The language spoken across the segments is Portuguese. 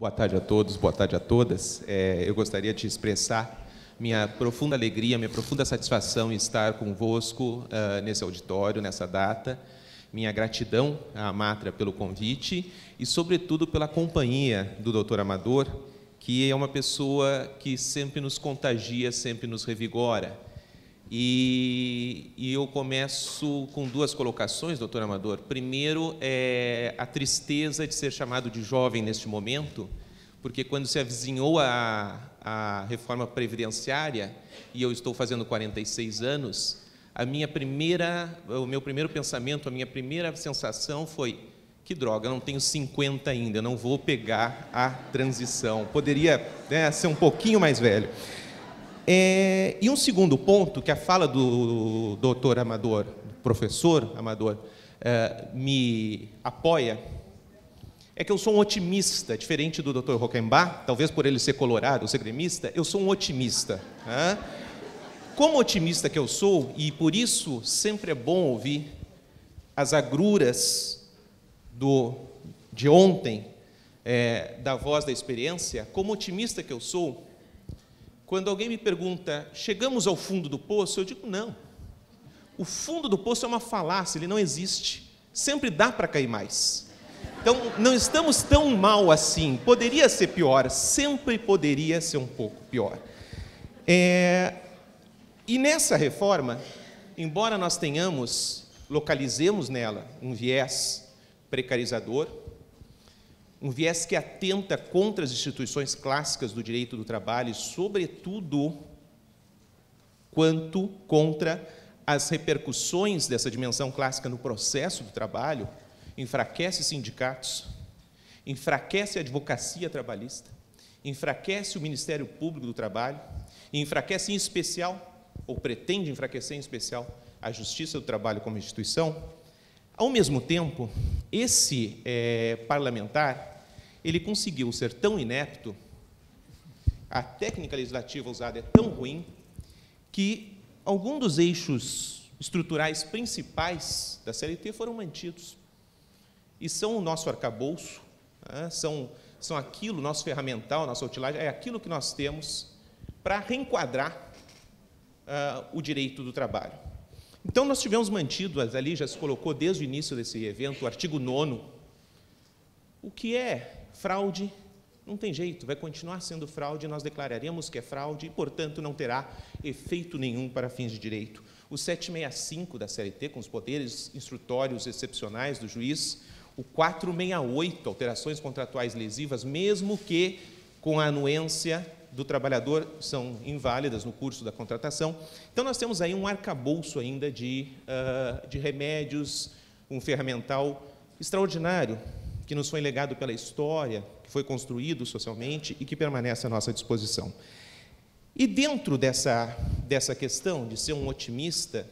Boa tarde a todos, boa tarde a todas. É, eu gostaria de expressar minha profunda alegria, minha profunda satisfação em estar convosco uh, nesse auditório, nessa data. Minha gratidão à Matra pelo convite e, sobretudo, pela companhia do Dr. Amador, que é uma pessoa que sempre nos contagia, sempre nos revigora. E, e, eu começo com duas colocações, doutor Amador. Primeiro, é a tristeza de ser chamado de jovem neste momento, porque quando se avizinhou a, a reforma previdenciária, e eu estou fazendo 46 anos, a minha primeira, o meu primeiro pensamento, a minha primeira sensação foi: que droga, não tenho 50 ainda, não vou pegar a transição. Poderia né, ser um pouquinho mais velho. É, e um segundo ponto, que a fala do doutor Amador, professor Amador, é, me apoia, é que eu sou um otimista, diferente do doutor Rockenbach, talvez por ele ser colorado, ser gremista, eu sou um otimista. Né? Como otimista que eu sou, e por isso sempre é bom ouvir as agruras do, de ontem, é, da voz da experiência, como otimista que eu sou, quando alguém me pergunta, chegamos ao fundo do poço? Eu digo, não. O fundo do poço é uma falácia, ele não existe. Sempre dá para cair mais. Então, não estamos tão mal assim. Poderia ser pior, sempre poderia ser um pouco pior. É, e nessa reforma, embora nós tenhamos, localizemos nela um viés precarizador, um viés que atenta contra as instituições clássicas do direito do trabalho, e, sobretudo, quanto contra as repercussões dessa dimensão clássica no processo do trabalho, enfraquece sindicatos, enfraquece a advocacia trabalhista, enfraquece o Ministério Público do Trabalho, e enfraquece em especial, ou pretende enfraquecer em especial, a Justiça do Trabalho como instituição. Ao mesmo tempo, esse é, parlamentar ele conseguiu ser tão inepto, a técnica legislativa usada é tão ruim, que algum dos eixos estruturais principais da CLT foram mantidos. E são o nosso arcabouço, né? são, são aquilo, nosso ferramental, nossa utilidade, é aquilo que nós temos para reenquadrar uh, o direito do trabalho. Então, nós tivemos mantido, ali já se colocou desde o início desse evento, o artigo 9 o que é Fraude não tem jeito, vai continuar sendo fraude, nós declararemos que é fraude e, portanto, não terá efeito nenhum para fins de direito. O 765 da CLT, com os poderes instrutórios excepcionais do juiz, o 468, alterações contratuais lesivas, mesmo que com a anuência do trabalhador, são inválidas no curso da contratação. Então, nós temos aí um arcabouço ainda de, uh, de remédios, um ferramental extraordinário que nos foi legado pela história, que foi construído socialmente e que permanece à nossa disposição. E dentro dessa, dessa questão de ser um otimista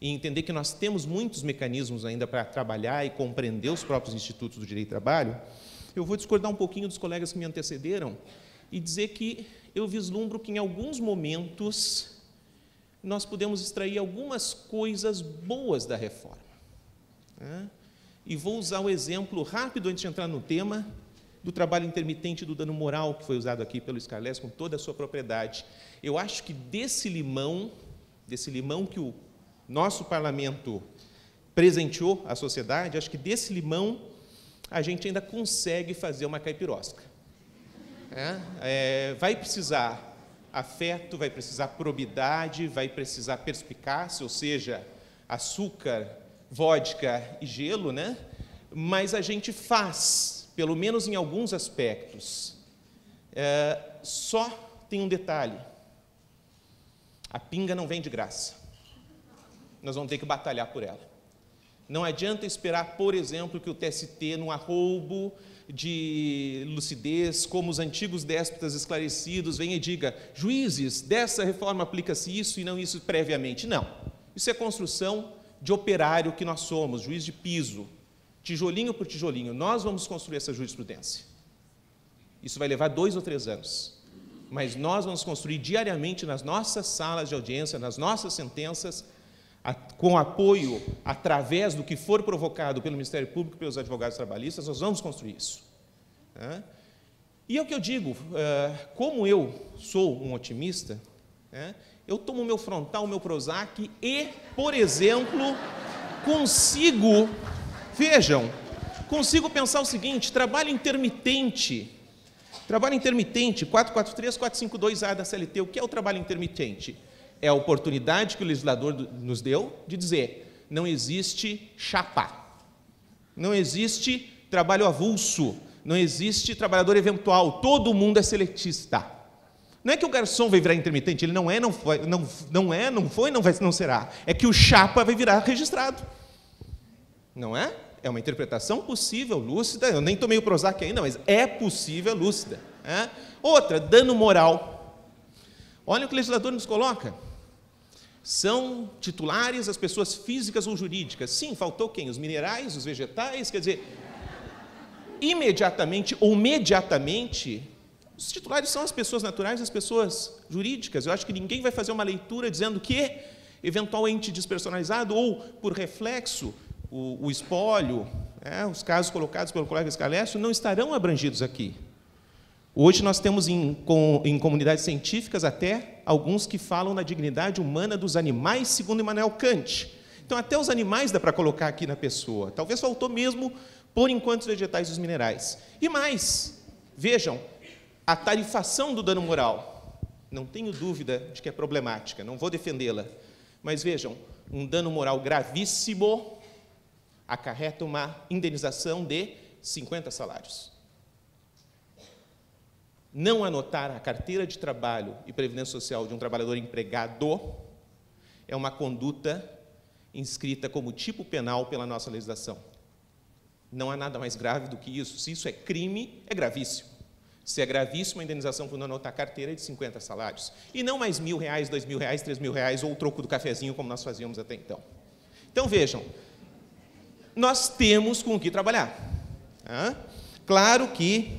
e entender que nós temos muitos mecanismos ainda para trabalhar e compreender os próprios institutos do direito do trabalho, eu vou discordar um pouquinho dos colegas que me antecederam e dizer que eu vislumbro que em alguns momentos nós podemos extrair algumas coisas boas da reforma. Né? E vou usar o exemplo rápido antes de entrar no tema do trabalho intermitente do dano moral que foi usado aqui pelo Scarlett com toda a sua propriedade. Eu acho que desse limão, desse limão que o nosso parlamento presenteou à sociedade, acho que desse limão a gente ainda consegue fazer uma caipirosca. É, é, vai precisar afeto, vai precisar probidade, vai precisar perspicácia, ou seja, açúcar vodka e gelo, né? Mas a gente faz, pelo menos em alguns aspectos. É, só tem um detalhe: a pinga não vem de graça. Nós vamos ter que batalhar por ela. Não adianta esperar, por exemplo, que o TST, num arroubo de lucidez, como os antigos déspotas esclarecidos, venha e diga: juízes, dessa reforma aplica-se isso e não isso previamente. Não. Isso é construção de operário que nós somos, juiz de piso, tijolinho por tijolinho, nós vamos construir essa jurisprudência. Isso vai levar dois ou três anos. Mas nós vamos construir diariamente nas nossas salas de audiência, nas nossas sentenças, a, com apoio, através do que for provocado pelo Ministério Público pelos advogados trabalhistas, nós vamos construir isso. E é o que eu digo, uh, como eu sou um otimista, né, eu tomo meu frontal, meu Prozac e, por exemplo, consigo, vejam, consigo pensar o seguinte: trabalho intermitente. Trabalho intermitente, 443, 452A da CLT. O que é o trabalho intermitente? É a oportunidade que o legislador nos deu de dizer: não existe chapa, não existe trabalho avulso, não existe trabalhador eventual, todo mundo é seletista. Não é que o garçom vai virar intermitente, ele não é, não foi, não, não é, não foi, não vai, não será. É que o chapa vai virar registrado. Não é? É uma interpretação possível, lúcida. Eu nem tomei o Prozac ainda, mas é possível, lúcida. É? Outra, dano moral. Olha o que o legislador nos coloca. São titulares as pessoas físicas ou jurídicas. Sim, faltou quem? Os minerais, os vegetais, quer dizer, imediatamente ou mediatamente, os titulares são as pessoas naturais, as pessoas jurídicas. Eu acho que ninguém vai fazer uma leitura dizendo que eventual ente despersonalizado ou por reflexo o, o espólio, é, os casos colocados pelo colega Scalestro não estarão abrangidos aqui. Hoje nós temos em, com, em, comunidades científicas até alguns que falam na dignidade humana dos animais, segundo Immanuel Kant. Então, até os animais dá para colocar aqui na pessoa. Talvez faltou mesmo por enquanto os vegetais e os minerais. E mais, vejam, a tarifação do dano moral. Não tenho dúvida de que é problemática, não vou defendê-la. Mas vejam, um dano moral gravíssimo acarreta uma indenização de 50 salários. Não anotar a carteira de trabalho e previdência social de um trabalhador empregado é uma conduta inscrita como tipo penal pela nossa legislação. Não há nada mais grave do que isso. Se isso é crime, é gravíssimo. Se é gravíssimo, a indenização por não anotar carteira é de 50 salários. E não mais mil reais, dois mil reais, três mil reais, ou o troco do cafezinho, como nós fazíamos até então. Então, vejam, nós temos com o que trabalhar. Claro que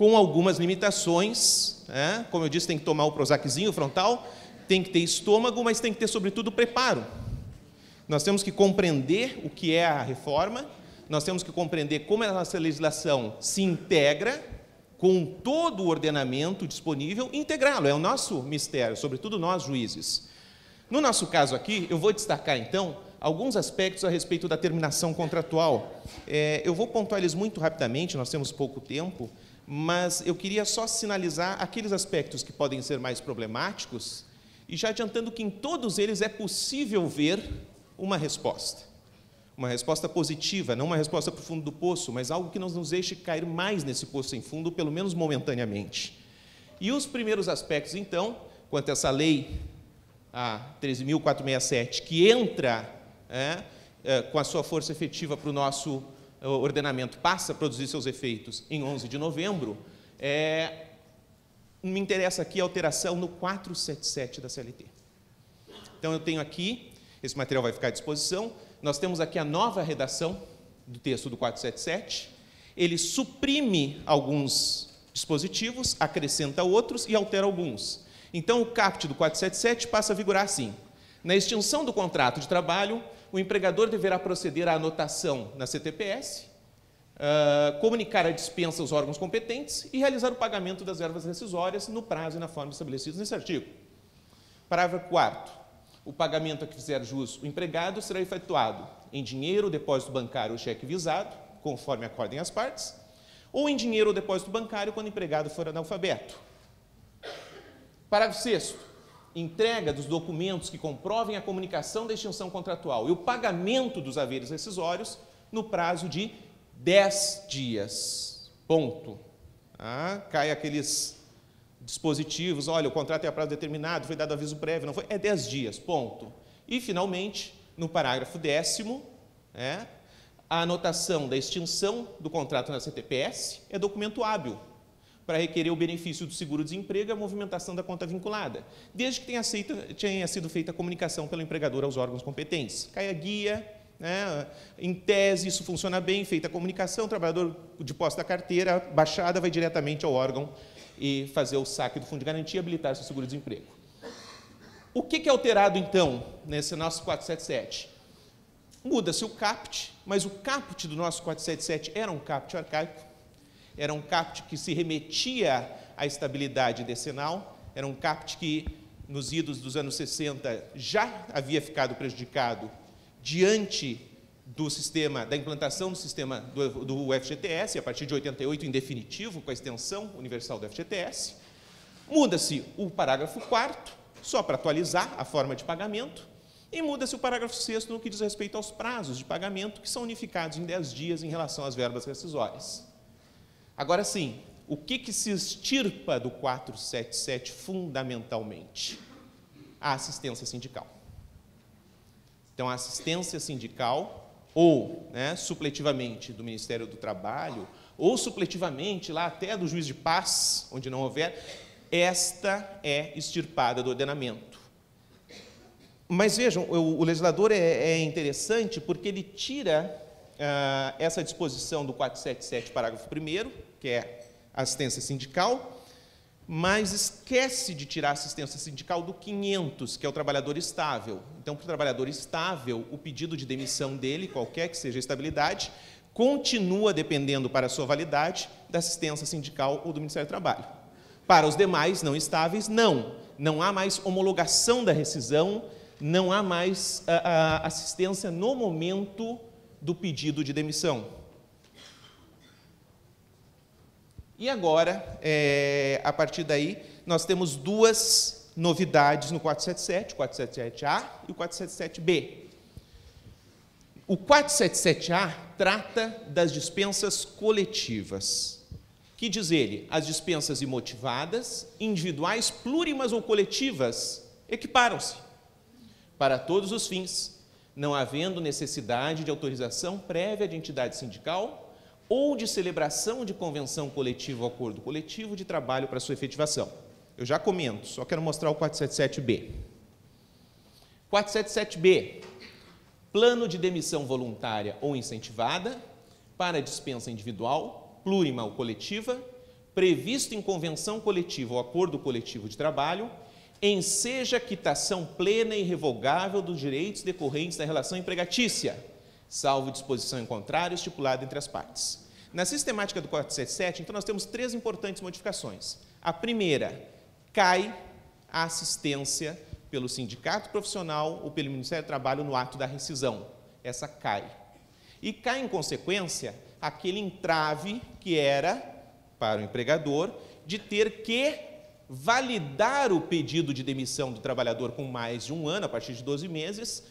com algumas limitações, né? como eu disse, tem que tomar o Prozaczinho frontal, tem que ter estômago, mas tem que ter, sobretudo, preparo. Nós temos que compreender o que é a reforma, nós temos que compreender como a nossa legislação se integra com todo o ordenamento disponível integrá-lo. É o nosso mistério, sobretudo nós juízes. No nosso caso aqui, eu vou destacar então alguns aspectos a respeito da terminação contratual. É, eu vou pontuar eles muito rapidamente, nós temos pouco tempo, mas eu queria só sinalizar aqueles aspectos que podem ser mais problemáticos e já adiantando que em todos eles é possível ver uma resposta uma resposta positiva, não uma resposta para o fundo do poço, mas algo que não nos deixe cair mais nesse poço sem fundo, pelo menos momentaneamente. E os primeiros aspectos, então, quanto a essa lei, a 13.467, que entra é, é, com a sua força efetiva para o nosso ordenamento, passa a produzir seus efeitos em 11 de novembro, é, me interessa aqui a alteração no 477 da CLT. Então, eu tenho aqui, esse material vai ficar à disposição, nós temos aqui a nova redação do texto do 477. Ele suprime alguns dispositivos, acrescenta outros e altera alguns. Então, o CAPT do 477 passa a vigorar assim: na extinção do contrato de trabalho, o empregador deverá proceder à anotação na CTPS, uh, comunicar a dispensa aos órgãos competentes e realizar o pagamento das ervas rescisórias no prazo e na forma estabelecidos nesse artigo. Parágrafo 4 o pagamento a que fizer jus o empregado será efetuado em dinheiro, depósito bancário ou cheque visado, conforme acordem as partes, ou em dinheiro ou depósito bancário quando o empregado for analfabeto. Parágrafo 6 entrega dos documentos que comprovem a comunicação da extinção contratual e o pagamento dos haveres rescisórios no prazo de 10 dias. Ponto. Ah, cai aqueles dispositivos, olha, o contrato é a prazo determinado, foi dado aviso prévio, não foi? É 10 dias, ponto. E, finalmente, no parágrafo décimo, é, a anotação da extinção do contrato na CTPS é documento hábil para requerer o benefício do seguro-desemprego e a movimentação da conta vinculada, desde que tenha, aceito, tenha sido feita a comunicação pelo empregador aos órgãos competentes. Cai a guia, né? em tese isso funciona bem, feita a comunicação, o trabalhador de posse da carteira, baixada, vai diretamente ao órgão e fazer o saque do fundo de garantia e habilitar seu seguro-desemprego. O que é alterado, então, nesse nosso 477? Muda-se o CAPT, mas o CAPT do nosso 477 era um CAPT arcaico. Era um caput que se remetia à estabilidade decenal, era um caput que, nos idos dos anos 60, já havia ficado prejudicado diante do sistema, da implantação do sistema do, do FGTS, a partir de 88, em definitivo, com a extensão universal do FGTS. Muda-se o parágrafo 4 só para atualizar a forma de pagamento, e muda-se o parágrafo 6 no que diz respeito aos prazos de pagamento, que são unificados em 10 dias em relação às verbas rescisórias. Agora sim, o que, que se extirpa do 477 fundamentalmente? A assistência sindical. Então, a assistência sindical, ou né, supletivamente do Ministério do Trabalho, ou supletivamente lá até do juiz de paz, onde não houver, esta é extirpada do ordenamento. Mas vejam, o, legislador é, é, interessante porque ele tira ah, essa disposição do 477, parágrafo 1, que é assistência sindical, mas esquece de tirar assistência sindical do 500, que é o trabalhador estável. Então, para o trabalhador estável, o pedido de demissão dele, qualquer que seja a estabilidade, continua dependendo para a sua validade da assistência sindical ou do Ministério do Trabalho. Para os demais não estáveis, não. Não há mais homologação da rescisão, não há mais a, a assistência no momento do pedido de demissão. E agora, é, a partir daí, nós temos duas novidades no 477, o 477A e o 477B. O 477A trata das dispensas coletivas. Que diz ele? As dispensas imotivadas, individuais, plurimas ou coletivas equiparam-se para todos os fins, não havendo necessidade de autorização prévia de entidade sindical ou de celebração de convenção coletiva ou acordo coletivo de trabalho para sua efetivação. Eu já comento, só quero mostrar o 477B. 477B, plano de demissão voluntária ou incentivada para dispensa individual, plurima ou coletiva, previsto em convenção coletiva ou acordo coletivo de trabalho, enseja quitação plena e irrevogável dos direitos decorrentes da relação empregatícia, salvo disposição em contrário estipulada entre as partes. Na sistemática do 477, então, nós temos três importantes modificações. A primeira, cai a assistência pelo sindicato profissional ou pelo Ministério do Trabalho no ato da rescisão. Essa cai. E cai, em consequência, aquele entrave que era, para o empregador, de ter que validar o pedido de demissão do trabalhador com mais de um ano, a partir de 12 meses,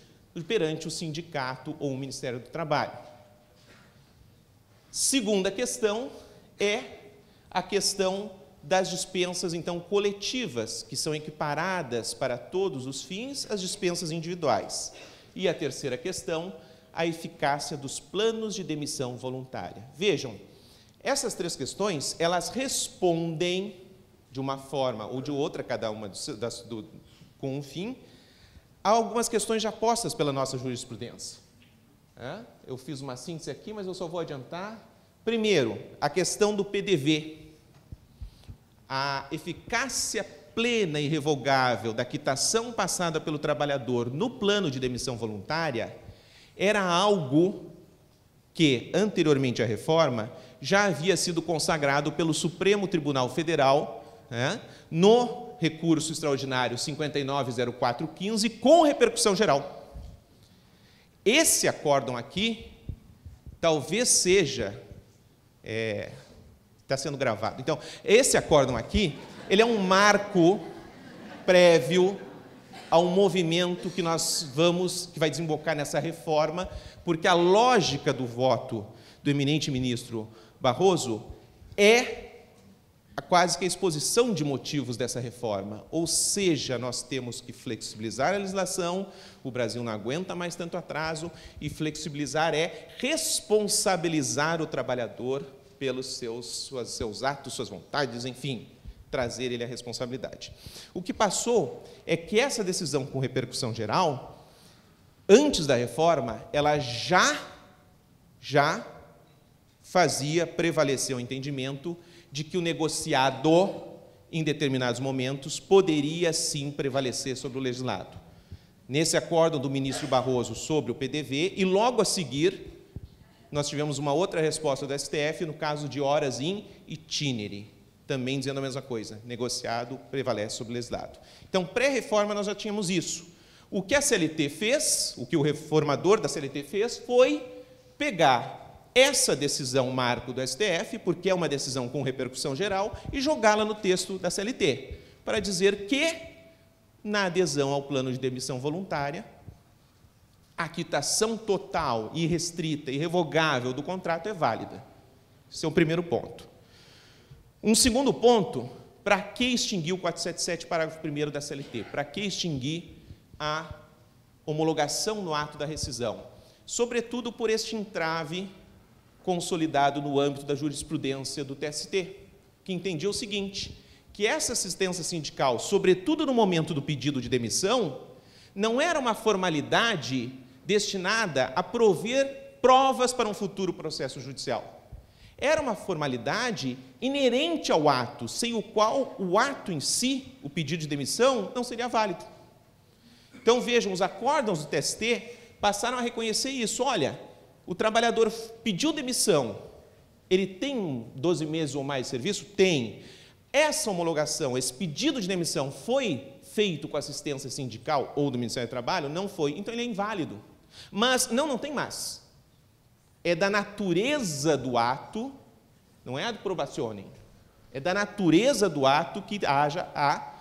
perante o sindicato ou o Ministério do Trabalho. Segunda questão é a questão das dispensas, então, coletivas, que são equiparadas para todos os fins às dispensas individuais. E a terceira questão, a eficácia dos planos de demissão voluntária. Vejam, essas três questões, elas respondem de uma forma ou de outra, cada uma do, do, com um fim, Há algumas questões já postas pela nossa jurisprudência. É? Eu fiz uma síntese aqui, mas eu só vou adiantar. Primeiro, a questão do PDV. A eficácia plena e revogável da quitação passada pelo trabalhador no plano de demissão voluntária era algo que, anteriormente à reforma, já havia sido consagrado pelo Supremo Tribunal Federal é? no recurso extraordinário 590415 com repercussão geral. Esse acórdão aqui talvez seja está é, tá sendo gravado. Então, esse acórdão aqui, ele é um marco prévio a um movimento que nós vamos, que vai desembocar nessa reforma, porque a lógica do voto do eminente ministro Barroso é quase que a exposição de motivos dessa reforma. Ou seja, nós temos que flexibilizar a legislação, o Brasil não aguenta mais tanto atraso, e flexibilizar é responsabilizar o trabalhador pelos seus, suas, seus atos, suas vontades, enfim, trazer ele a responsabilidade. O que passou é que essa decisão com repercussão geral, antes da reforma, ela já, já fazia prevalecer o entendimento de que o negociado, em determinados momentos, poderia sim prevalecer sobre o legislado. Nesse acórdão do ministro Barroso sobre o PDV, e logo a seguir, nós tivemos uma outra resposta do STF no caso de horas in itinere, também dizendo a mesma coisa, negociado prevalece sobre legislado. Então, pré-reforma nós já tínhamos isso. O que a CLT fez, o que o reformador da CLT fez, foi pegar essa decisão marco do STF, porque é uma decisão com repercussão geral, e jogá-la no texto da CLT, para dizer que, na adesão ao plano de demissão voluntária, a quitação total, irrestrita, irrevogável do contrato é válida. Esse é o primeiro ponto. Um segundo ponto, para que extinguir o 477, parágrafo 1 da CLT? Para que extinguir a homologação no ato da rescisão? Sobretudo por este entrave consolidado no âmbito da jurisprudência do TST, que entendia o seguinte: que essa assistência sindical, sobretudo no momento do pedido de demissão, não era uma formalidade destinada a prover provas para um futuro processo judicial. Era uma formalidade inerente ao ato, sem o qual o ato em si, o pedido de demissão, não seria válido. Então vejam, os acórdãos do TST passaram a reconhecer isso. Olha, o trabalhador pediu demissão, ele tem 12 meses ou mais de serviço? Tem. Essa homologação, esse pedido de demissão foi feito com assistência sindical ou do Ministério do Trabalho? Não foi. Então ele é inválido. Mas não, não tem mais. É da natureza do ato, não é do probacione, é da natureza do ato que haja a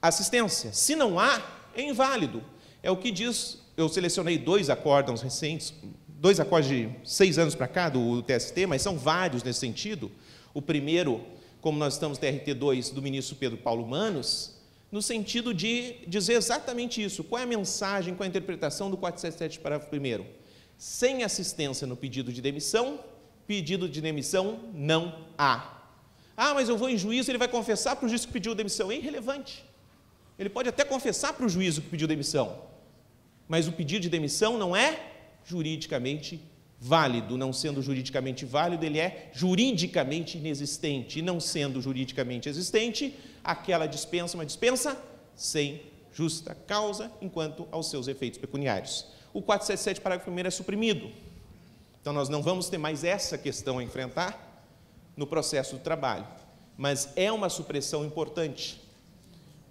assistência. Se não há, é inválido. É o que diz, eu selecionei dois acórdãos recentes, dois acordos de seis anos para cá do TST, mas são vários nesse sentido. O primeiro, como nós estamos no TRT2 do ministro Pedro Paulo Manos, no sentido de dizer exatamente isso. Qual é a mensagem, qual é a interpretação do 477, parágrafo 1? Sem assistência no pedido de demissão, pedido de demissão não há. Ah, mas eu vou em juízo, ele vai confessar para o juiz que pediu demissão. É irrelevante. Ele pode até confessar para o juízo que pediu demissão, mas o pedido de demissão não é juridicamente válido. Não sendo juridicamente válido, ele é juridicamente inexistente. E não sendo juridicamente existente, aquela dispensa uma dispensa sem justa causa, enquanto aos seus efeitos pecuniários. O 477, parágrafo 1 é suprimido. Então, nós não vamos ter mais essa questão a enfrentar no processo do trabalho. Mas é uma supressão importante.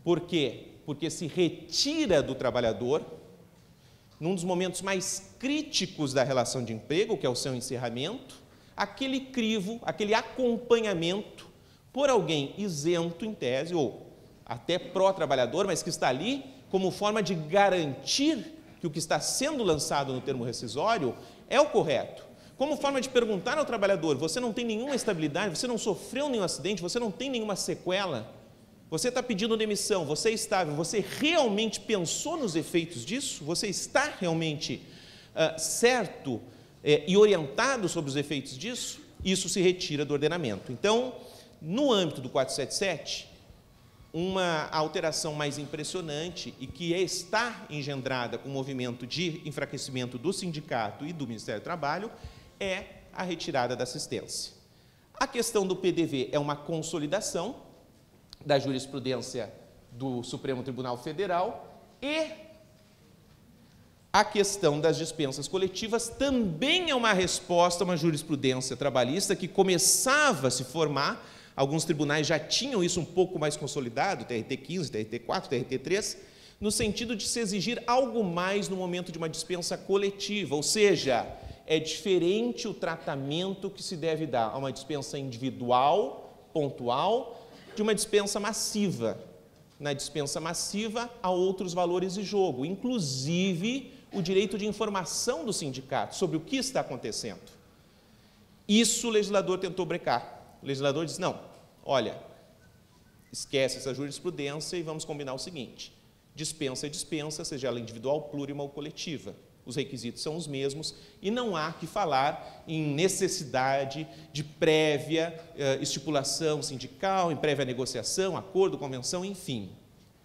Por quê? Porque se retira do trabalhador, num dos momentos mais críticos da relação de emprego, que é o seu encerramento, aquele crivo, aquele acompanhamento por alguém isento em tese, ou até pró-trabalhador, mas que está ali como forma de garantir que o que está sendo lançado no termo rescisório é o correto. Como forma de perguntar ao trabalhador: você não tem nenhuma estabilidade, você não sofreu nenhum acidente, você não tem nenhuma sequela, você está pedindo demissão, você é estável, você realmente pensou nos efeitos disso? Você está realmente uh, certo uh, e orientado sobre os efeitos disso? Isso se retira do ordenamento. Então, no âmbito do 477, uma alteração mais impressionante e que está engendrada com o movimento de enfraquecimento do sindicato e do Ministério do Trabalho é a retirada da assistência. A questão do PDV é uma consolidação da jurisprudência do Supremo Tribunal Federal e a questão das dispensas coletivas também é uma resposta a uma jurisprudência trabalhista que começava a se formar. Alguns tribunais já tinham isso um pouco mais consolidado, TRT 15, TRT 4, TRT 3, no sentido de se exigir algo mais no momento de uma dispensa coletiva, ou seja, é diferente o tratamento que se deve dar a uma dispensa individual, pontual, de uma dispensa massiva. Na dispensa massiva, há outros valores de jogo, inclusive o direito de informação do sindicato sobre o que está acontecendo. Isso o legislador tentou brecar. O legislador disse: não, olha, esquece essa jurisprudência e vamos combinar o seguinte: dispensa é dispensa, seja ela individual, plurima ou coletiva. Os requisitos são os mesmos e não há que falar em necessidade de prévia eh, estipulação sindical, em prévia negociação, acordo, convenção, enfim.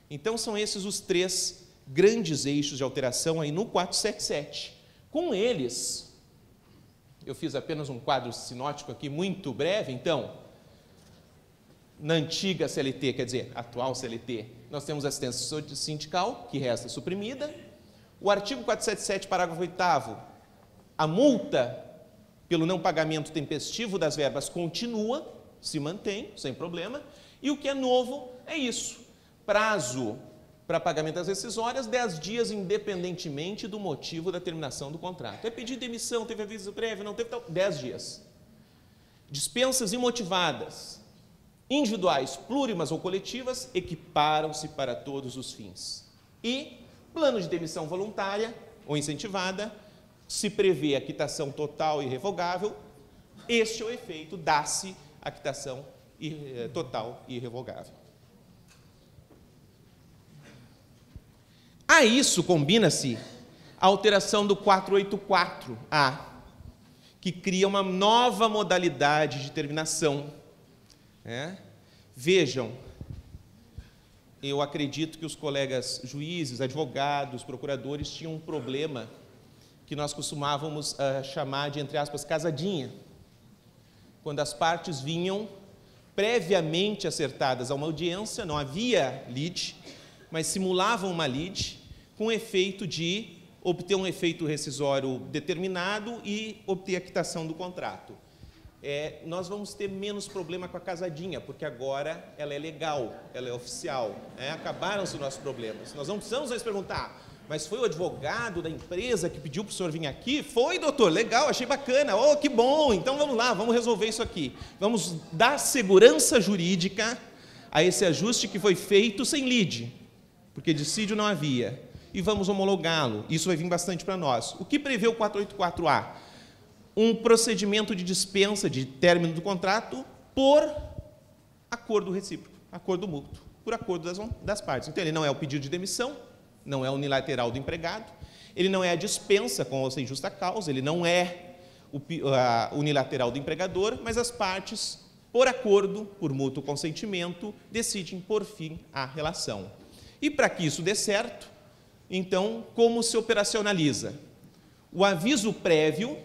Então, são esses os três grandes eixos de alteração aí no 477. Com eles, eu fiz apenas um quadro sinótico aqui muito breve, então, na antiga CLT, quer dizer, atual CLT, nós temos assistência sindical, que resta suprimida. O artigo 477, parágrafo 8 a multa pelo não pagamento tempestivo das verbas continua, se mantém, sem problema. E o que é novo é isso: prazo para pagamento das rescisórias, 10 dias, independentemente do motivo da terminação do contrato. É pedir demissão, teve aviso prévio, não teve, 10 dias. Dispensas imotivadas, individuais, plurimas ou coletivas, equiparam-se para todos os fins. E plano de demissão voluntária ou incentivada, se prevê a quitação total e irrevogável, este é o efeito, dá-se a quitação eh, total e irrevogável. A isso combina-se a alteração do 484A, que cria uma nova modalidade de terminação. É? Vejam, eu acredito que os colegas juízes, advogados, procuradores tinham um problema que nós costumávamos uh, chamar de, entre aspas, casadinha, quando as partes vinham previamente acertadas a uma audiência, não havia lead, mas simulavam uma lead com efeito de obter um efeito rescisório determinado e obter a quitação do contrato. É, nós vamos ter menos problema com a casadinha, porque agora ela é legal, ela é oficial. É, Acabaram-se os nossos problemas. Nós não precisamos mais perguntar, mas foi o advogado da empresa que pediu para o senhor vir aqui? Foi, doutor, legal, achei bacana. Oh, que bom, então vamos lá, vamos resolver isso aqui. Vamos dar segurança jurídica a esse ajuste que foi feito sem lide, porque dissídio não havia e vamos homologá-lo. Isso vai vir bastante para nós. O que prevê o 484A? Um procedimento de dispensa de término do contrato por acordo recíproco, acordo mútuo, por acordo das, das partes. Então, ele não é o pedido de demissão, não é unilateral do empregado, ele não é a dispensa com ou sem justa causa, ele não é o, a, unilateral do empregador, mas as partes, por acordo, por mútuo consentimento, decidem por fim a relação. E para que isso dê certo, então, como se operacionaliza? O aviso prévio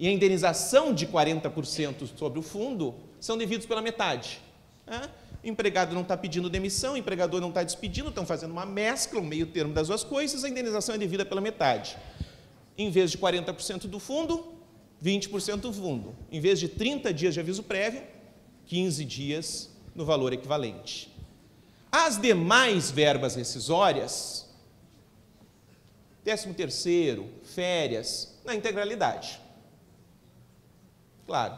e a indenização de 40% sobre o fundo são devidos pela metade. Né? O empregado não está pedindo demissão, o empregador não está despedindo, estão fazendo uma mescla, um meio termo das duas coisas, a indenização é devida pela metade. Em vez de 40% do fundo, 20% do fundo. Em vez de 30 dias de aviso prévio, 15 dias no valor equivalente. As demais verbas rescisórias décimo terceiro, férias, na integralidade. Claro,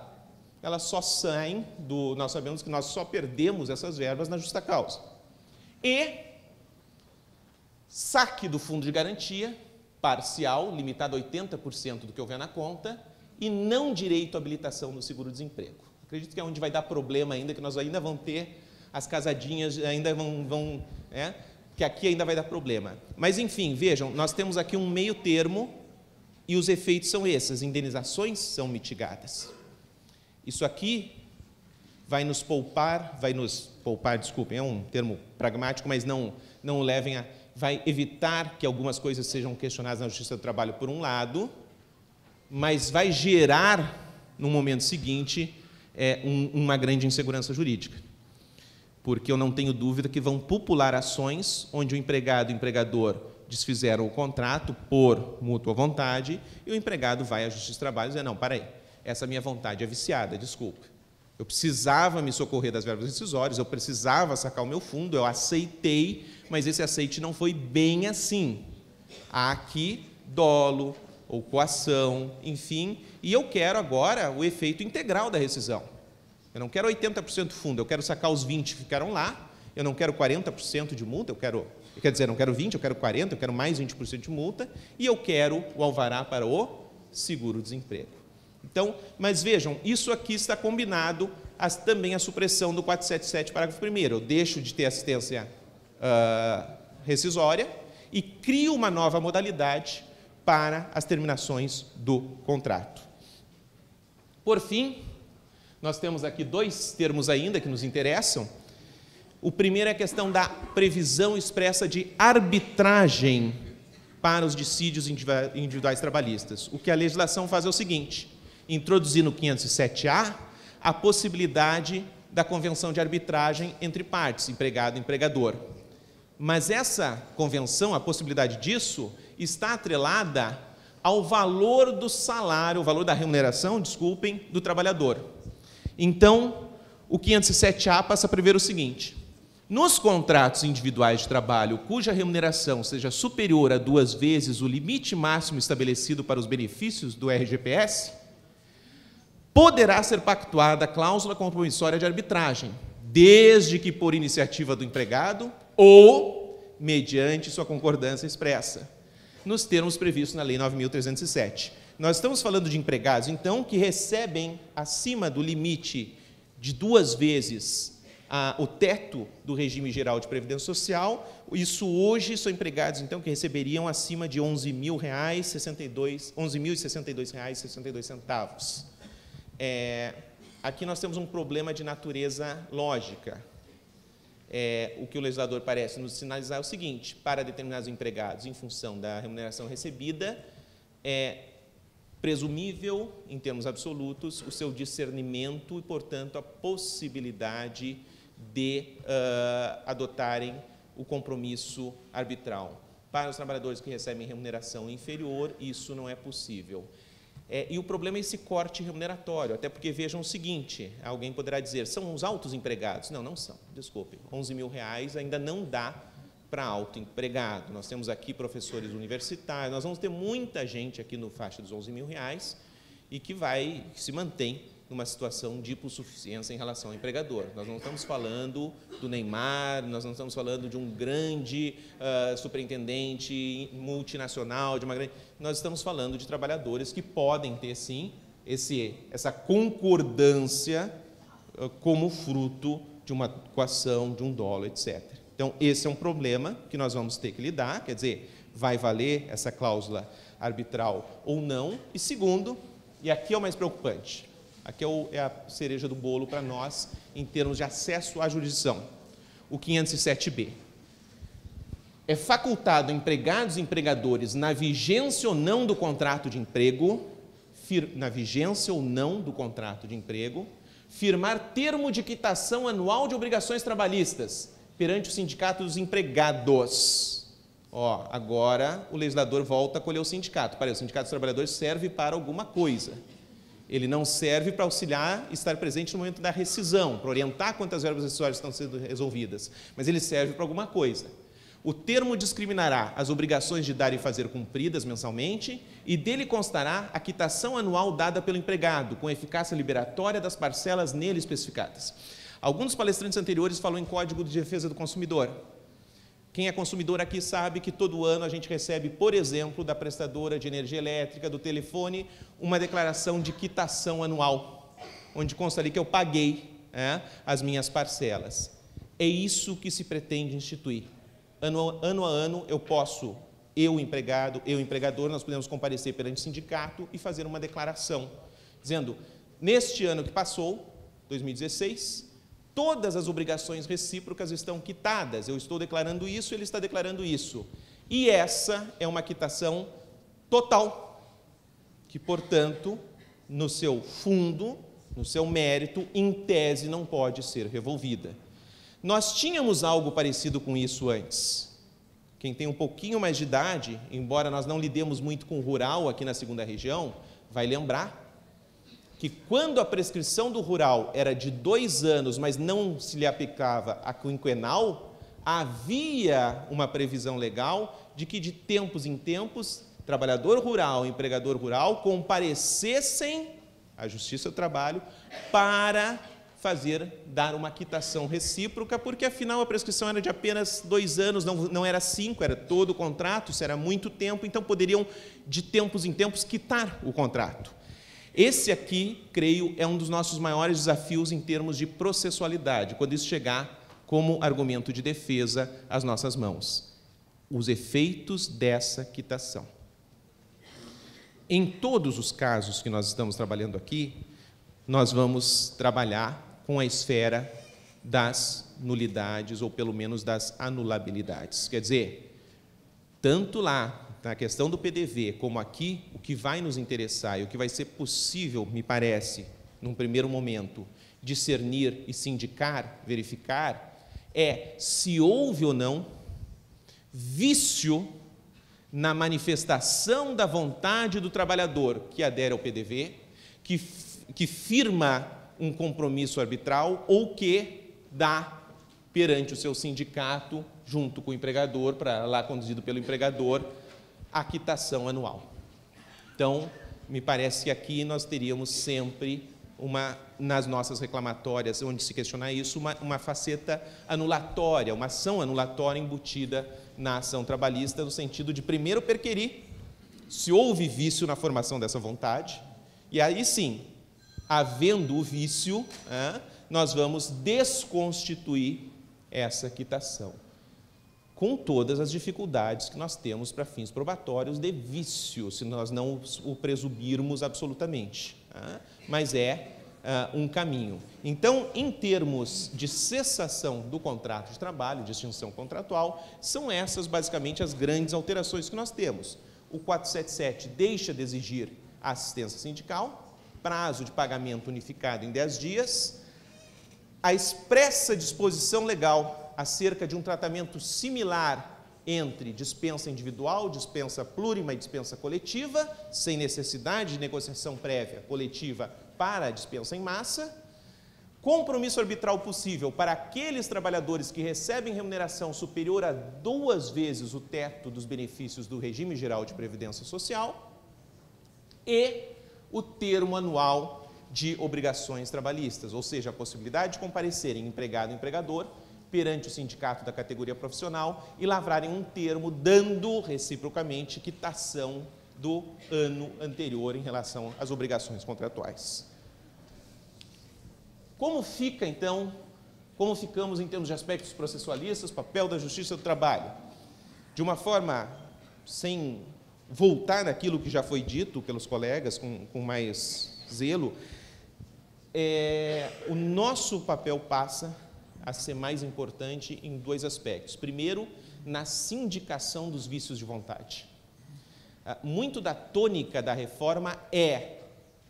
elas só saem do. Nós sabemos que nós só perdemos essas verbas na justa causa. E saque do fundo de garantia, parcial, limitado a 80% do que houver na conta, e não direito à habilitação no seguro-desemprego. Acredito que é onde vai dar problema ainda, que nós ainda vamos ter, as casadinhas ainda vão. vão é, que aqui ainda vai dar problema. Mas, enfim, vejam, nós temos aqui um meio termo e os efeitos são esses: indenizações são mitigadas. Isso aqui vai nos poupar, vai nos poupar, desculpem, é um termo pragmático, mas não, não levem a. vai evitar que algumas coisas sejam questionadas na Justiça do Trabalho, por um lado, mas vai gerar, no momento seguinte, é, um, uma grande insegurança jurídica porque eu não tenho dúvida que vão popular ações onde o empregado e o empregador desfizeram o contrato por mútua vontade e o empregado vai à Justiça do Trabalho e diz: Não, para aí, essa minha vontade é viciada, desculpe. Eu precisava me socorrer das verbas decisórias, eu precisava sacar o meu fundo, eu aceitei, mas esse aceite não foi bem assim. Há aqui dolo ou coação, enfim, e eu quero agora o efeito integral da rescisão. Eu não quero 80% fundo, eu quero sacar os 20 que ficaram lá, eu não quero 40% de multa, eu quero, quer dizer, não quero 20, eu quero 40, eu quero mais 20% de multa, e eu quero o alvará para o seguro-desemprego. Então, mas vejam, isso aqui está combinado também a supressão do 477, parágrafo 1 Eu deixo de ter assistência uh, rescisória e crio uma nova modalidade para as terminações do contrato. Por fim, nós temos aqui dois termos ainda que nos interessam. O primeiro é a questão da previsão expressa de arbitragem para os dissídios individuais trabalhistas. O que a legislação faz é o seguinte: introduzir no 507A a possibilidade da convenção de arbitragem entre partes, empregado e empregador. Mas essa convenção, a possibilidade disso, está atrelada ao valor do salário, o valor da remuneração, desculpem, do trabalhador. Então, o 507A passa a prever o seguinte: nos contratos individuais de trabalho cuja remuneração seja superior a duas vezes o limite máximo estabelecido para os benefícios do RGPS, poderá ser pactuada a cláusula compromissória de arbitragem, desde que por iniciativa do empregado ou mediante sua concordância expressa, nos termos previstos na Lei 9.307. Nós estamos falando de empregados, então, que recebem acima do limite de duas vezes a, o teto do regime geral de previdência social. Isso hoje são empregados então que receberiam acima de 11 mil reais 62 11.062 reais 62 centavos. É, aqui nós temos um problema de natureza lógica. É, o que o legislador parece nos sinalizar é o seguinte: para determinados empregados, em função da remuneração recebida, é presumível, em termos absolutos, o seu discernimento e, portanto, a possibilidade de uh, adotarem o compromisso arbitral. Para os trabalhadores que recebem remuneração inferior, isso não é possível. É, e o problema é esse corte remuneratório, até porque vejam o seguinte: alguém poderá dizer, são os altos empregados? Não, não são, desculpe. 11 mil reais ainda não dá para alto empregado. Nós temos aqui professores universitários, nós vamos ter muita gente aqui no faixa dos 11 mil reais e que vai, que se mantém numa situação de hipossuficiência em relação ao empregador. Nós não estamos falando do Neymar, nós não estamos falando de um grande uh, superintendente multinacional, de uma grande... Nós estamos falando de trabalhadores que podem ter, sim, esse, essa concordância uh, como fruto de uma equação, de um dólar, etc. Então, esse é um problema que nós vamos ter que lidar, quer dizer, vai valer essa cláusula arbitral ou não. E segundo, e aqui é o mais preocupante, Aqui é, o, é a cereja do bolo para nós em termos de acesso à jurisdição. O 507B. É facultado empregados e empregadores, na vigência ou não do contrato de emprego, fir, na vigência ou não do contrato de emprego, firmar termo de quitação anual de obrigações trabalhistas perante o sindicato dos empregados. Ó, agora o legislador volta a colher o sindicato. Para o sindicato dos trabalhadores serve para alguma coisa. Ele não serve para auxiliar estar presente no momento da rescisão, para orientar quantas verbas acessórias estão sendo resolvidas, mas ele serve para alguma coisa. O termo discriminará as obrigações de dar e fazer cumpridas mensalmente e dele constará a quitação anual dada pelo empregado, com eficácia liberatória das parcelas nele especificadas. Alguns palestrantes anteriores falam em Código de Defesa do Consumidor. Quem é consumidor aqui sabe que todo ano a gente recebe, por exemplo, da prestadora de energia elétrica, do telefone, uma declaração de quitação anual, onde consta ali que eu paguei é, as minhas parcelas. É isso que se pretende instituir. Ano, ano a ano eu posso, eu empregado, eu empregador, nós podemos comparecer perante o sindicato e fazer uma declaração, dizendo, neste ano que passou, 2016, Todas as obrigações recíprocas estão quitadas. Eu estou declarando isso, ele está declarando isso. E essa é uma quitação total, que, portanto, no seu fundo, no seu mérito, em tese não pode ser revolvida. Nós tínhamos algo parecido com isso antes. Quem tem um pouquinho mais de idade, embora nós não lidemos muito com o rural aqui na segunda região, vai lembrar que quando a prescrição do rural era de dois anos, mas não se lhe aplicava a quinquenal, havia uma previsão legal de que de tempos em tempos, trabalhador rural empregador rural comparecessem à Justiça do Trabalho para fazer, dar uma quitação recíproca, porque afinal a prescrição era de apenas dois anos, não, não era cinco, era todo o contrato, isso era muito tempo, então poderiam, de tempos em tempos, quitar o contrato. Esse aqui, creio, é um dos nossos maiores desafios em termos de processualidade, quando isso chegar como argumento de defesa às nossas mãos. Os efeitos dessa quitação. Em todos os casos que nós estamos trabalhando aqui, nós vamos trabalhar com a esfera das nulidades, ou pelo menos das anulabilidades. Quer dizer, tanto lá na questão do PDV, como aqui, o que vai nos interessar e o que vai ser possível, me parece, num primeiro momento, discernir e sindicar, verificar, é se houve ou não vício na manifestação da vontade do trabalhador que adere ao PDV, que, que firma um compromisso arbitral ou que dá perante o seu sindicato, junto com o empregador, para lá conduzido pelo empregador, a quitação anual. Então, me parece que aqui nós teríamos sempre uma, nas nossas reclamatórias, onde se questionar isso, uma, uma faceta anulatória, uma ação anulatória embutida na ação trabalhista, no sentido de primeiro perquerir se houve vício na formação dessa vontade, e aí sim, havendo o vício, nós vamos desconstituir essa quitação, com todas as dificuldades que nós temos para fins probatórios de vício, se nós não o presumirmos absolutamente. Mas é uh, um caminho. Então, em termos de cessação do contrato de trabalho, de extinção contratual, são essas basicamente as grandes alterações que nós temos. O 477 deixa de exigir assistência sindical, prazo de pagamento unificado em 10 dias, a expressa disposição legal acerca de um tratamento similar entre dispensa individual, dispensa plurima e dispensa coletiva, sem necessidade de negociação prévia coletiva para a dispensa em massa, compromisso arbitral possível para aqueles trabalhadores que recebem remuneração superior a duas vezes o teto dos benefícios do regime geral de previdência social e o termo anual de obrigações trabalhistas, ou seja, a possibilidade de comparecerem empregado e empregador perante o sindicato da categoria profissional e lavrarem um termo dando reciprocamente quitação do ano anterior em relação às obrigações contratuais. Como fica, então, como ficamos em termos de aspectos processualistas, papel da justiça do trabalho? De uma forma, sem voltar naquilo que já foi dito pelos colegas com, com mais zelo, é, o nosso papel passa a ser mais importante em dois aspectos. Primeiro, na sindicação dos vícios de vontade. Ah, muito da tônica da reforma é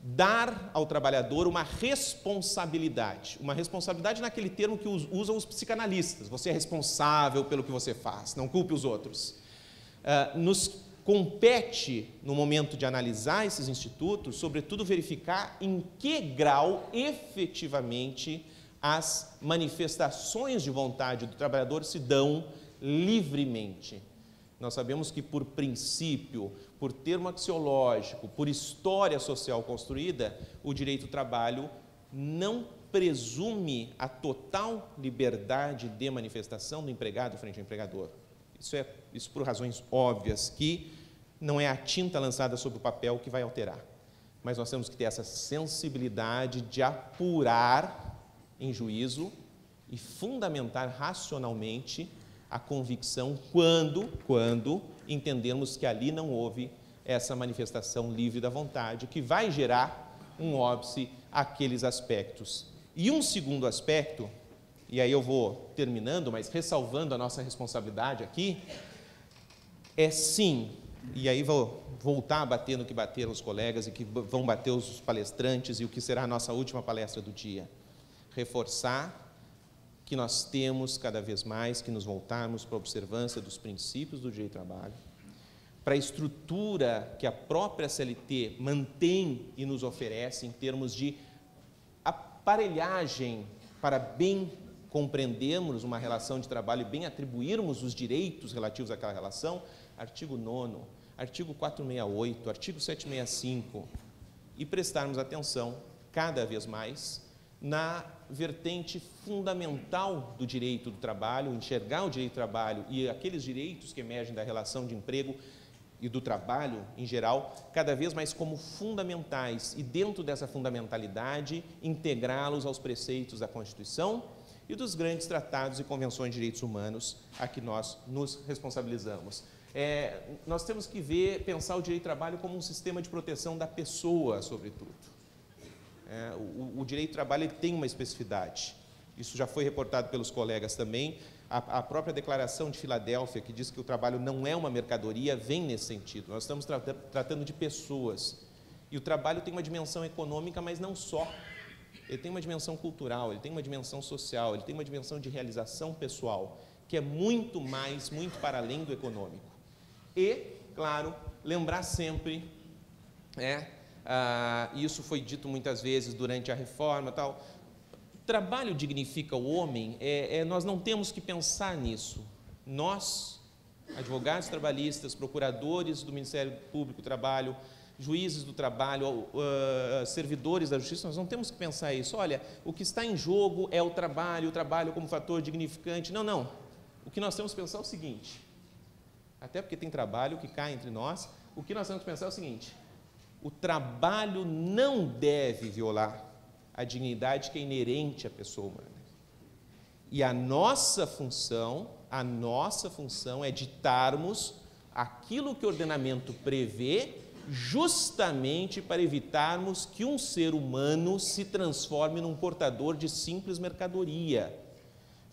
dar ao trabalhador uma responsabilidade. Uma responsabilidade naquele termo que usam os psicanalistas. Você é responsável pelo que você faz, não culpe os outros. Uh, nos compete, no momento de analisar esses institutos, sobretudo verificar em que grau efetivamente as manifestações de vontade do trabalhador se dão livremente. Nós sabemos que, por princípio, por termo axiológico, por história social construída, o direito do trabalho não presume a total liberdade de manifestação do empregado frente ao empregador. Isso é isso por razões óbvias que não é a tinta lançada sobre o papel que vai alterar. Mas nós temos que ter essa sensibilidade de apurar em juízo e fundamentar racionalmente a convicção quando, quando entendermos que ali não houve essa manifestação livre da vontade, que vai gerar um óbice àqueles aspectos. E um segundo aspecto, e aí eu vou terminando, mas ressalvando a nossa responsabilidade aqui, é sim, e aí vou voltar a bater no que bateram os colegas e que vão bater os palestrantes e o que será a nossa última palestra do dia. Reforçar que nós temos cada vez mais que nos voltarmos para a observância dos princípios do direito do trabalho, para a estrutura que a própria CLT mantém e nos oferece em termos de aparelhagem para bem compreendermos uma relação de trabalho e bem atribuirmos os direitos relativos àquela relação, artigo 9, artigo 468, artigo 765, e prestarmos atenção cada vez mais na vertente fundamental do direito do trabalho, enxergar o direito do trabalho e aqueles direitos que emergem da relação de emprego e do trabalho em geral, cada vez mais como fundamentais e, dentro dessa fundamentalidade, integrá-los aos preceitos da Constituição e dos grandes tratados e convenções de direitos humanos a que nós nos responsabilizamos. É, nós temos que ver, pensar o direito do trabalho como um sistema de proteção da pessoa, sobretudo. É, o, o, direito do trabalho ele tem uma especificidade. Isso já foi reportado pelos colegas também. A, a, própria declaração de Filadélfia, que diz que o trabalho não é uma mercadoria, vem nesse sentido. Nós estamos tra tratando de pessoas. E o trabalho tem uma dimensão econômica, mas não só. Ele tem uma dimensão cultural, ele tem uma dimensão social, ele tem uma dimensão de realização pessoal, que é muito mais, muito para além do econômico. E claro, lembrar sempre, é, ah, isso foi dito muitas vezes durante a reforma tal. Trabalho dignifica o homem, é, é, nós não temos que pensar nisso. Nós, advogados trabalhistas, procuradores do Ministério Público do Trabalho, juízes do trabalho, uh, servidores da justiça, nós não temos que pensar isso. Olha, o que está em jogo é o trabalho, o trabalho como fator dignificante. Não, não. O que nós temos que pensar é o seguinte: até porque tem trabalho que cai entre nós, o que nós temos que pensar é o seguinte: o trabalho não deve violar a dignidade que é inerente à pessoa humana. E a nossa função, a nossa função é ditarmos aquilo que o ordenamento prevê, justamente para evitarmos que um ser humano se transforme num portador de simples mercadoria.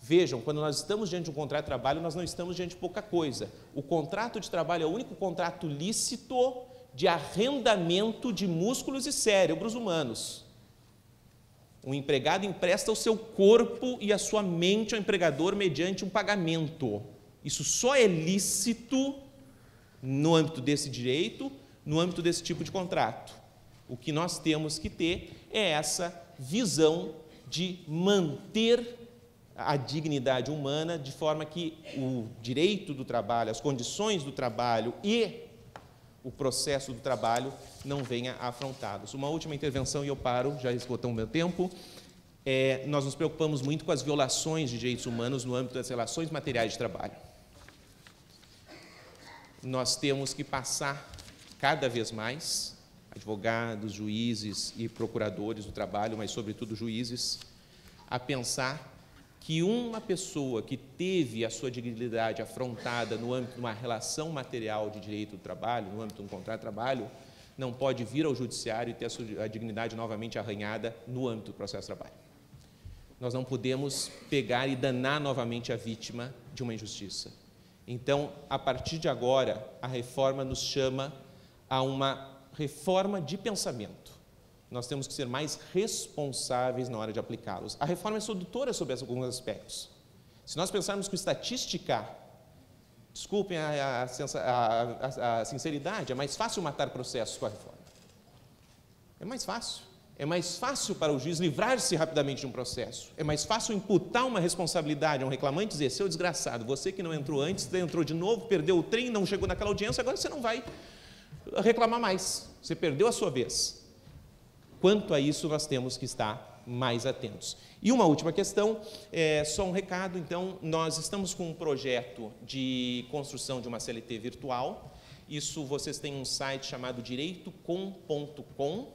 Vejam, quando nós estamos diante de um contrato de trabalho, nós não estamos diante de pouca coisa. O contrato de trabalho é o único contrato lícito de arrendamento de músculos e cérebros humanos. Um empregado empresta o seu corpo e a sua mente ao empregador mediante um pagamento. Isso só é lícito no âmbito desse direito, no âmbito desse tipo de contrato. O que nós temos que ter é essa visão de manter a dignidade humana, de forma que o direito do trabalho, as condições do trabalho e o processo do trabalho não venha afrontados. Uma última intervenção e eu paro, já esgotou o meu tempo. É, nós nos preocupamos muito com as violações de direitos humanos no âmbito das relações materiais de trabalho. Nós temos que passar cada vez mais, advogados, juízes e procuradores do trabalho, mas sobretudo juízes, a pensar que uma pessoa que teve a sua dignidade afrontada no âmbito de uma relação material de direito do trabalho, no âmbito de um contrato de trabalho, não pode vir ao judiciário e ter a, sua, dignidade novamente arranhada no âmbito do processo de trabalho. Nós não podemos pegar e danar novamente a vítima de uma injustiça. Então, a partir de agora, a reforma nos chama a uma reforma de pensamento nós temos que ser mais responsáveis na hora de aplicá-los. A reforma é sedutora sobre alguns aspectos. Se nós pensarmos com estatística, desculpem a, a, a, a sinceridade, é mais fácil matar processos com a reforma. É mais fácil. É mais fácil para o juiz livrar-se rapidamente de um processo. É mais fácil imputar uma responsabilidade a um reclamante e dizer: seu desgraçado, você que não entrou antes, entrou de novo, perdeu o trem, não chegou naquela audiência, agora você não vai reclamar mais. Você perdeu a sua vez. Quanto a isso, nós temos que estar mais atentos. E uma última questão, é, só um recado, então, nós estamos com um projeto de construção de uma CLT virtual, isso vocês têm um site chamado direitocom.com,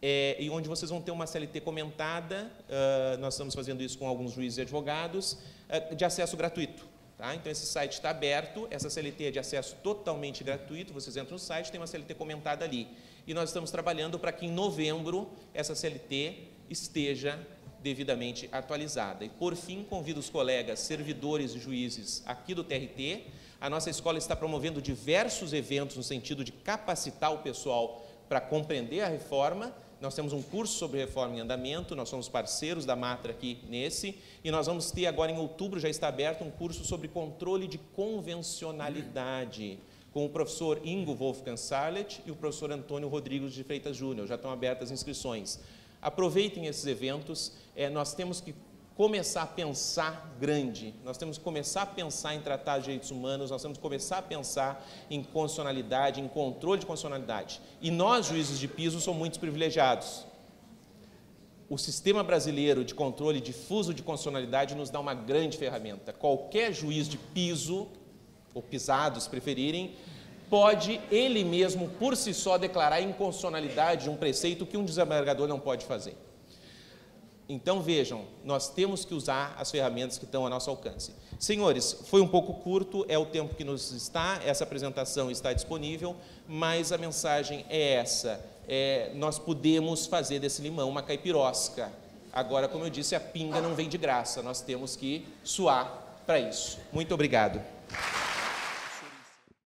é, e onde vocês vão ter uma CLT comentada, uh, nós estamos fazendo isso com alguns juízes e advogados, uh, de acesso gratuito. Tá? Então, esse site está aberto, essa CLT é de acesso totalmente gratuito, vocês entram no site, tem uma CLT comentada ali e nós estamos trabalhando para que em novembro essa CLT esteja devidamente atualizada. E por fim, convido os colegas servidores e juízes aqui do TRT. A nossa escola está promovendo diversos eventos no sentido de capacitar o pessoal para compreender a reforma. Nós temos um curso sobre reforma em andamento, nós somos parceiros da Matra aqui nesse, e nós vamos ter agora em outubro, já está aberto, um curso sobre controle de convencionalidade com o professor Ingo Wolfgang Sarlet e o professor Antônio Rodrigues de Freitas Júnior. Já estão abertas as inscrições. Aproveitem esses eventos. É, nós temos que começar a pensar grande, nós temos que começar a pensar em tratar direitos humanos, nós temos que começar a pensar em constitucionalidade, em controle de constitucionalidade. E nós, juízes de piso, somos muito privilegiados. O sistema brasileiro de controle difuso de constitucionalidade nos dá uma grande ferramenta. Qualquer juiz de piso ou pisados preferirem, pode ele mesmo, por si só, declarar a inconstitucionalidade de um preceito que um desembargador não pode fazer. Então vejam, nós temos que usar as ferramentas que estão ao nosso alcance. Senhores, foi um pouco curto, é o tempo que nos está, essa apresentação está disponível, mas a mensagem é essa: é, nós podemos fazer desse limão uma caipirosca. Agora, como eu disse, a pinga não vem de graça, nós temos que suar para isso. Muito obrigado.